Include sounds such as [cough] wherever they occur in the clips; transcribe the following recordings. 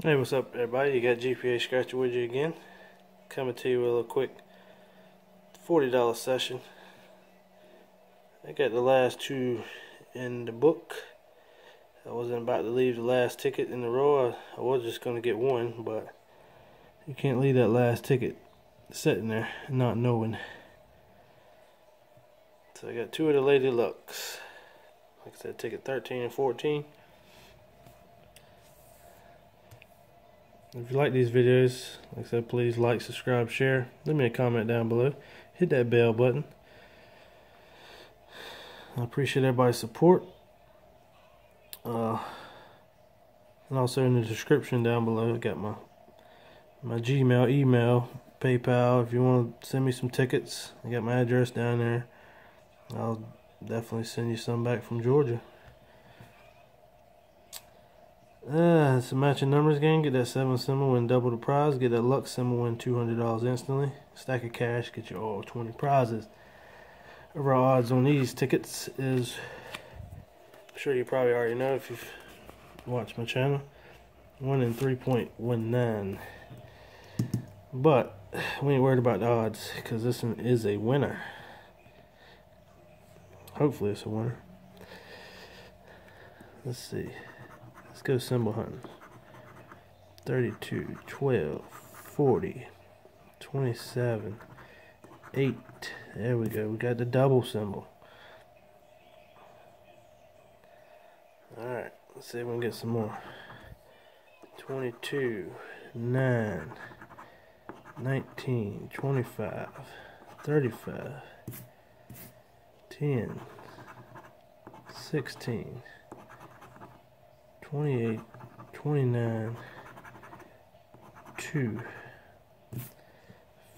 Hey, what's up, everybody? You got GPA Scratcher with you again. Coming to you with a little quick $40 session. I got the last two in the book. I wasn't about to leave the last ticket in the row. I, I was just going to get one, but you can't leave that last ticket sitting there not knowing. So I got two of the Lady Lucks. Like I said, ticket 13 and 14. If you like these videos, like I said, please like, subscribe, share. Leave me a comment down below. Hit that bell button. I appreciate everybody's support. Uh, and also in the description down below, I got my my Gmail, email, PayPal. If you want to send me some tickets, I got my address down there. I'll definitely send you some back from Georgia. Uh, it's a matching numbers game. Get that 7 symbol, win double the prize. Get that luck symbol, win $200 instantly. Stack of cash, get your all 20 prizes. Overall odds on these tickets is, I'm sure you probably already know if you've watched my channel, 1 in 3.19. But, we ain't worried about the odds, because this one is a winner. Hopefully it's a winner. Let's see. Let's go symbol hunting. 32, 12, 40, 27, 8. There we go. We got the double symbol. Alright, let's see if we can get some more. 22, 9, 19, 25, 35, 10, 16, 28, 29, 2,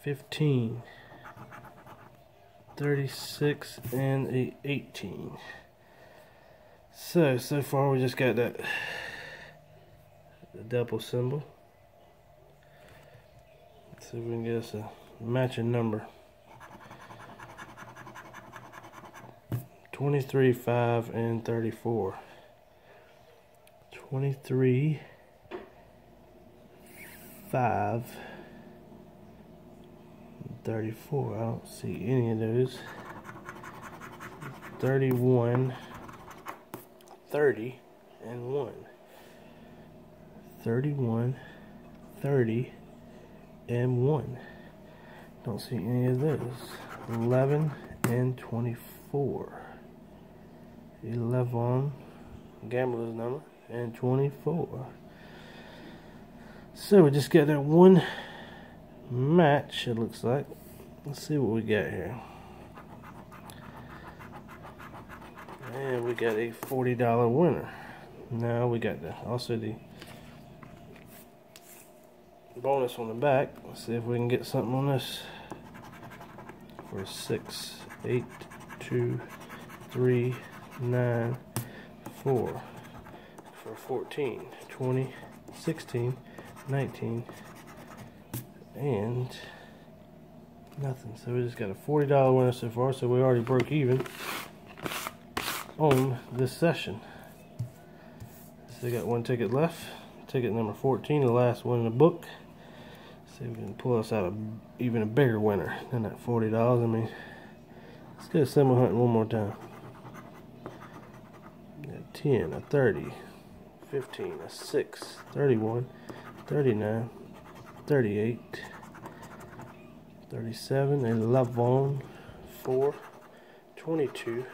15, 36, and a 18. So, so far we just got that the double symbol. Let's see if we can get us a matching number. 23, 5, and 34. 23 5 34 I don't see any of those. 31 30 and 1 31 30 and 1 don't see any of those. 11 and 24 11 gambler's number and 24. So we just got that one match, it looks like. Let's see what we got here. And we got a $40 winner. Now we got the, also the bonus on the back. Let's see if we can get something on this. For 6, 8, 2, 3, 9, 4 for 14, 20, 16, 19, and nothing. So we just got a $40 winner so far, so we already broke even on this session. So we got one ticket left. Ticket number 14, the last one in the book. See if we can pull us out a, even a bigger winner than that $40. I mean, let's go symbol hunting one more time. 10, a 30, 15, a 6, 31, 39, 38, 37, 11, 4, 22,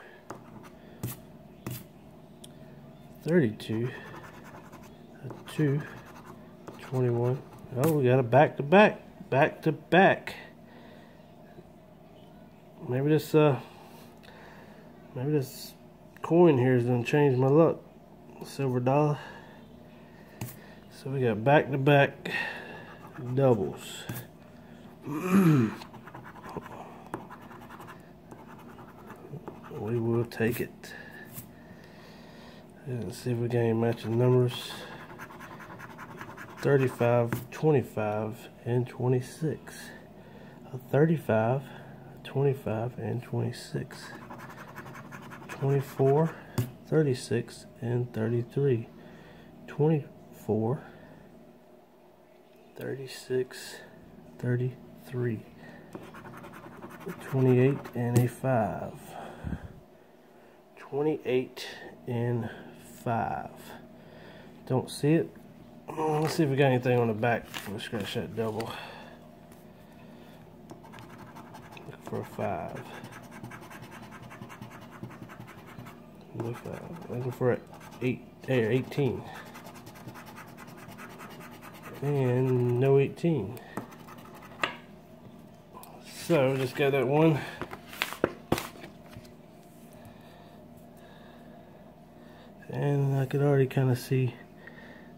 32, a 2, 21. Oh, we got a back to back, back to back. Maybe this, uh, maybe this coin here is gonna change my luck silver dollar. So we got back to back doubles. [clears throat] we will take it. Let's see if we got any matching numbers. 35, 25, and 26. A 35, 25, and 26. 24, 36 and 33 24 36, 33, 28, and a 5. 28 and 5. Don't see it. Mm, let's see if we got anything on the back. We'll scratch that double. Look for a 5. No 5. Looking for an 8, there, 18 and no 18 so just got that one. And I could already kind of see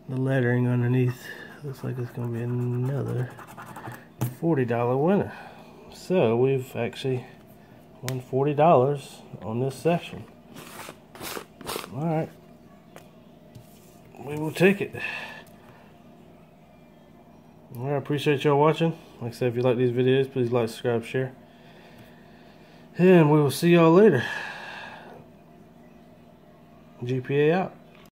the lettering underneath. Looks like it's gonna be another $40 winner. So we've actually won $40 on this session. Alright we will take it I appreciate y'all watching. Like I said, if you like these videos, please like, subscribe, share. And we will see y'all later. GPA out.